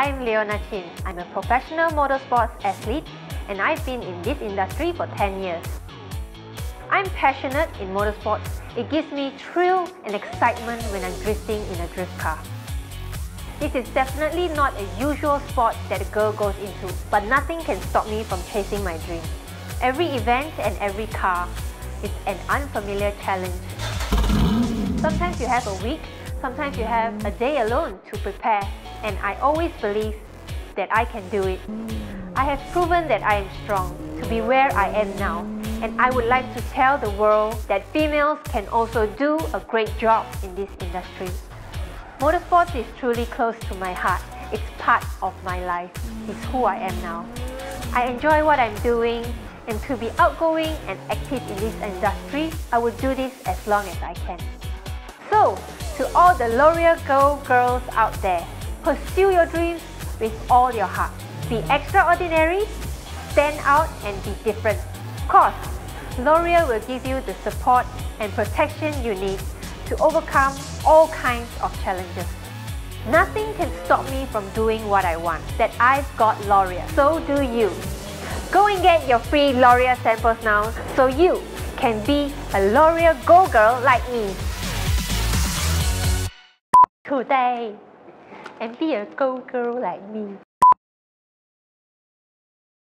I'm Leona Chin. I'm a professional motorsports athlete and I've been in this industry for 10 years. I'm passionate in motorsports. It gives me thrill and excitement when I'm drifting in a drift car. This is definitely not a usual sport that a girl goes into, but nothing can stop me from chasing my dream. Every event and every car is an unfamiliar challenge. Sometimes you have a week, sometimes you have a day alone to prepare, and I always believe that I can do it. I have proven that I am strong to be where I am now, and I would like to tell the world that females can also do a great job in this industry. Motorsports is truly close to my heart. It's part of my life. It's who I am now. I enjoy what I'm doing and to be outgoing and active in this industry, I will do this as long as I can. So, to all the Laurier Go girls out there, pursue your dreams with all your heart. Be extraordinary, stand out and be different. Of course, Laurier will give you the support and protection you need to overcome all kinds of challenges. Nothing can stop me from doing what I want, that I've got Laurier. So do you. Go and get your free Laurier samples now so you can be a Laurier Go Girl like me. Today, and be a Go Girl like me.